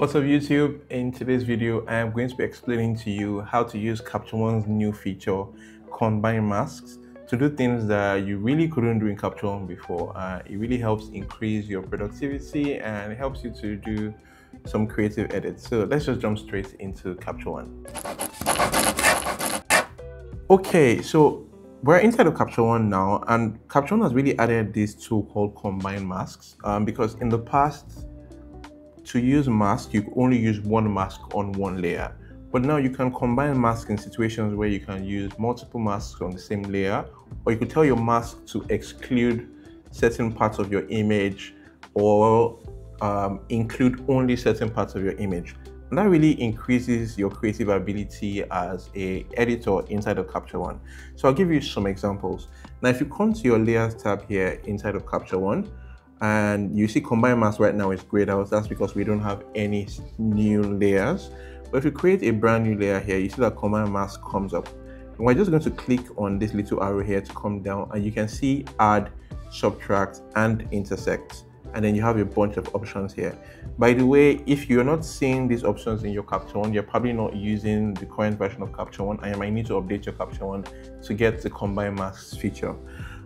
What's up YouTube? In today's video, I am going to be explaining to you how to use Capture One's new feature, Combine Masks, to do things that you really couldn't do in Capture One before. Uh, it really helps increase your productivity and it helps you to do some creative edits. So let's just jump straight into Capture One. Okay, so we're inside of Capture One now, and Capture One has really added this tool called Combine Masks um, because in the past, to use mask, you only use one mask on one layer. But now you can combine masks in situations where you can use multiple masks on the same layer, or you could tell your mask to exclude certain parts of your image or um, include only certain parts of your image. And that really increases your creative ability as a editor inside of Capture One. So I'll give you some examples. Now, if you come to your layers tab here inside of Capture One, and you see combine mask right now is grayed out that's because we don't have any new layers. But if you create a brand new layer here you see that combine mask comes up. And we're just going to click on this little arrow here to come down and you can see add subtract and intersect. And then you have a bunch of options here. By the way if you're not seeing these options in your capture one you're probably not using the current version of capture one and you might need to update your capture one to get the combine masks feature.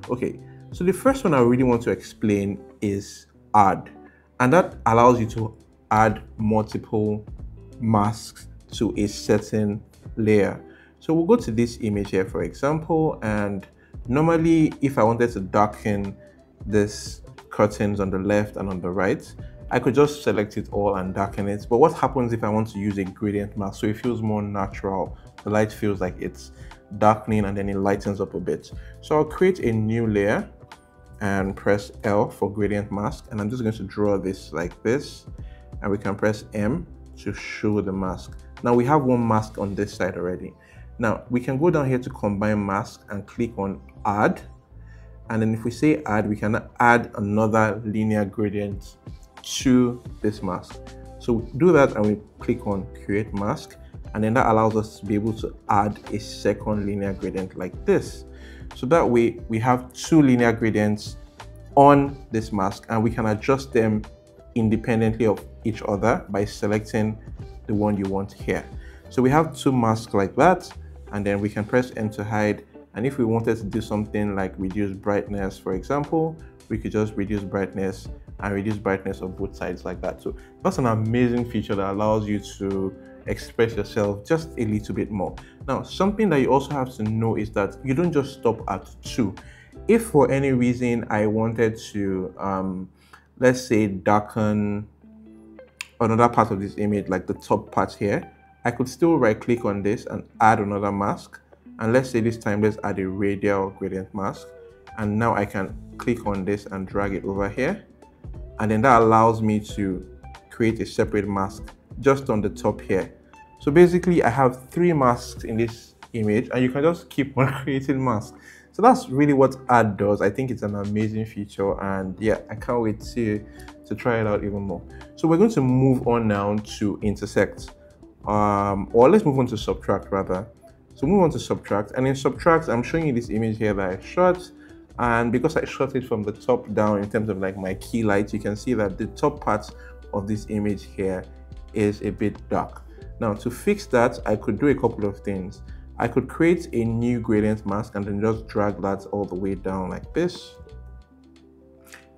Okay so the first one I really want to explain is add. And that allows you to add multiple masks to a certain layer. So we'll go to this image here, for example, and normally if I wanted to darken this curtains on the left and on the right, I could just select it all and darken it. But what happens if I want to use a gradient mask so it feels more natural? The light feels like it's darkening and then it lightens up a bit. So I'll create a new layer and press L for gradient mask. And I'm just going to draw this like this. And we can press M to show the mask. Now we have one mask on this side already. Now we can go down here to combine mask and click on add. And then if we say add, we can add another linear gradient to this mask. So do that and we click on create mask. And then that allows us to be able to add a second linear gradient like this. So that way we have two linear gradients on this mask and we can adjust them independently of each other by selecting the one you want here. So we have two masks like that and then we can press N to hide and if we wanted to do something like reduce brightness for example we could just reduce brightness and reduce brightness of both sides like that. So that's an amazing feature that allows you to express yourself just a little bit more. Now, something that you also have to know is that you don't just stop at two. If for any reason I wanted to, um, let's say, darken another part of this image, like the top part here, I could still right click on this and add another mask. And let's say this time, let's add a radial gradient mask. And now I can click on this and drag it over here. And then that allows me to create a separate mask just on the top here. So basically I have three masks in this image and you can just keep on creating masks. So that's really what add does. I think it's an amazing feature and yeah, I can't wait to, to try it out even more. So we're going to move on now to intersect. Um, or let's move on to subtract rather. So move on to subtract and in subtract, I'm showing you this image here that I shot and because I shot it from the top down in terms of like my key light, you can see that the top part of this image here is a bit dark. Now to fix that, I could do a couple of things. I could create a new gradient mask and then just drag that all the way down like this.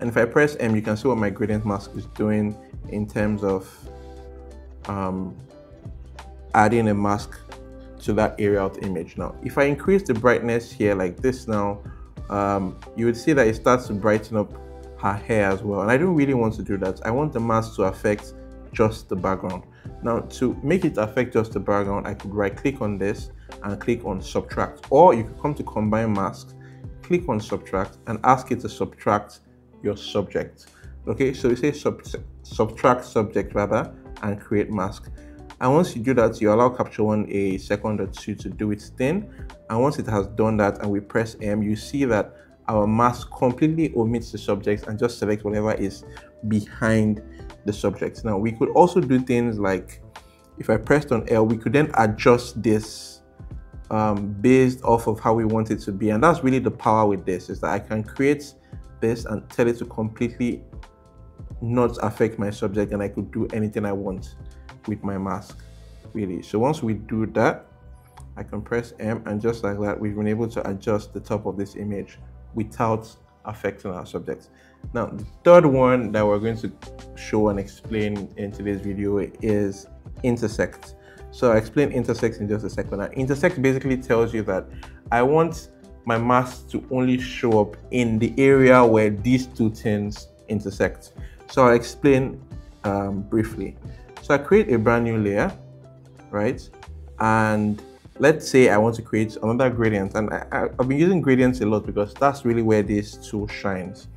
And if I press M, you can see what my gradient mask is doing in terms of um, adding a mask to that area of the image. Now, if I increase the brightness here like this now, um, you would see that it starts to brighten up her hair as well. And I don't really want to do that. I want the mask to affect just the background. Now to make it affect just the background, I could right click on this and click on subtract or you could come to combine masks, click on subtract and ask it to subtract your subject. Okay, so you say sub subtract subject rather and create mask. And once you do that, you allow Capture One a second or two to do its thing. And once it has done that and we press M, you see that our mask completely omits the subject and just select whatever is behind the subject. Now we could also do things like if I pressed on L, we could then adjust this um, based off of how we want it to be. And that's really the power with this is that I can create this and tell it to completely not affect my subject and I could do anything I want with my mask, really. So once we do that, I can press M and just like that, we've been able to adjust the top of this image without affecting our subjects. Now, the third one that we're going to show and explain in today's video is intersect. So I'll explain intersect in just a second. Now, intersect basically tells you that I want my mask to only show up in the area where these two things intersect. So I'll explain um, briefly. So I create a brand new layer, right? And let's say I want to create another gradient and I, have been using gradients a lot because that's really where this tool shines.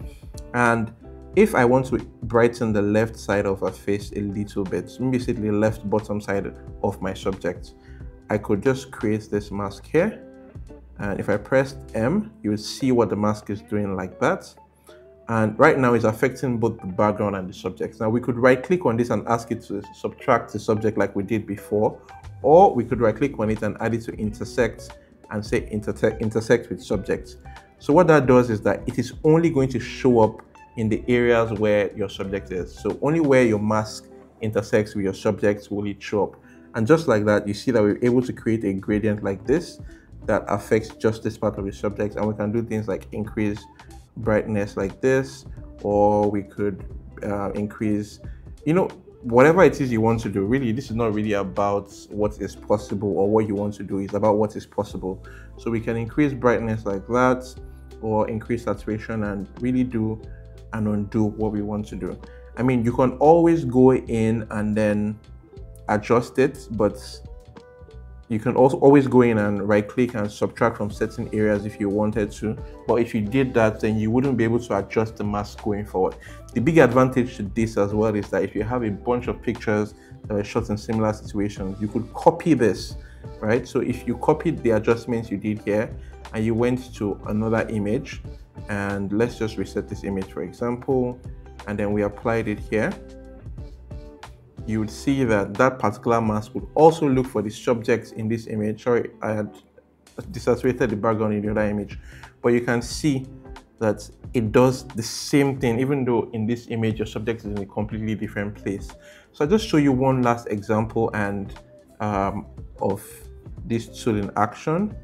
And if I want to brighten the left side of a face a little bit, maybe the left bottom side of my subject, I could just create this mask here. And if I press M, you will see what the mask is doing like that. And right now it's affecting both the background and the subject. Now we could right click on this and ask it to subtract the subject like we did before, or we could right click on it and add it to intersect and say intersect, intersect with subject. So what that does is that it is only going to show up in the areas where your subject is. So only where your mask intersects with your subject will it show up. And just like that, you see that we're able to create a gradient like this that affects just this part of the subject. And we can do things like increase brightness like this, or we could uh, increase, you know, whatever it is you want to do really this is not really about what is possible or what you want to do. It's about what is possible. So we can increase brightness like that or increase saturation and really do and undo what we want to do. I mean you can always go in and then adjust it but you can also always go in and right click and subtract from certain areas if you wanted to. But if you did that, then you wouldn't be able to adjust the mask going forward. The big advantage to this as well is that if you have a bunch of pictures that were shot in similar situations, you could copy this, right? So if you copied the adjustments you did here and you went to another image, and let's just reset this image for example, and then we applied it here you would see that that particular mask would also look for the subjects in this image. Sorry, I had desaturated the background in the other image, but you can see that it does the same thing, even though in this image your subject is in a completely different place. So I'll just show you one last example and um, of this tool in action.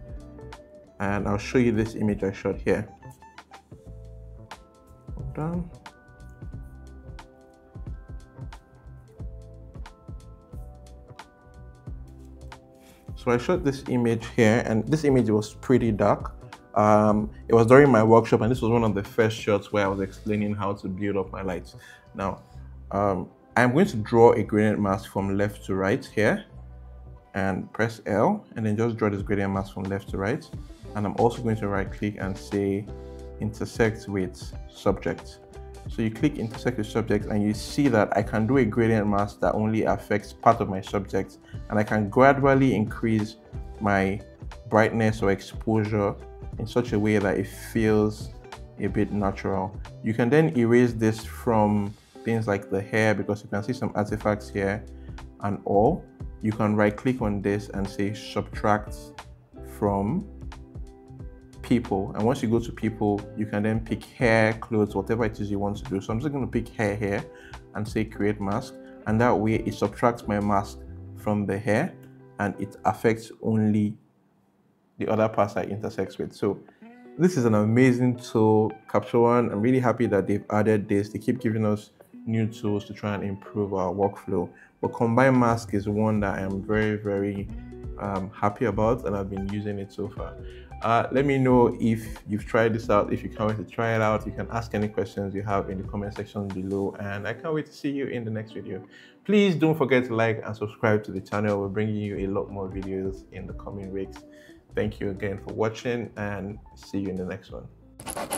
And I'll show you this image I shot here. Hold on. So I shot this image here and this image was pretty dark. Um, it was during my workshop and this was one of the first shots where I was explaining how to build up my lights. Now, um, I'm going to draw a gradient mask from left to right here and press L and then just draw this gradient mask from left to right. And I'm also going to right click and say intersect with subject. So you click intersect with subject and you see that I can do a gradient mask that only affects part of my subject and I can gradually increase my brightness or exposure in such a way that it feels a bit natural. You can then erase this from things like the hair because you can see some artifacts here and all. You can right click on this and say subtract from people and once you go to people you can then pick hair clothes whatever it is you want to do. So i'm just going to pick hair here and say create mask. And that way it subtracts my mask from the hair and it affects only the other parts I intersect with. So this is an amazing tool capture one. I'm really happy that they've added this. They keep giving us new tools to try and improve our workflow. But combine mask is one that i am very very um, happy about and i've been using it so far uh, let me know if you've tried this out. If you can't wait to try it out, you can ask any questions you have in the comment section below. And I can't wait to see you in the next video. Please don't forget to like and subscribe to the channel. We're bringing you a lot more videos in the coming weeks. Thank you again for watching and see you in the next one.